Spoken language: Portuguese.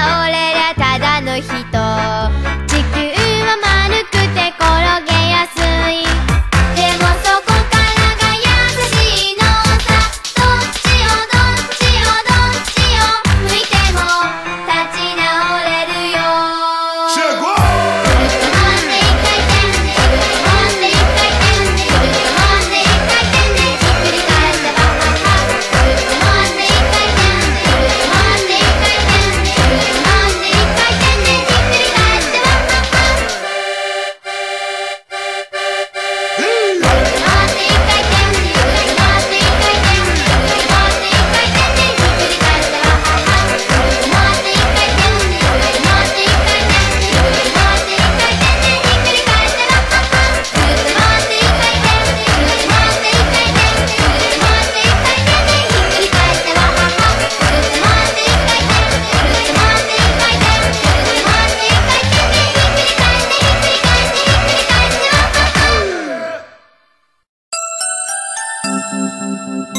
ahora eres Música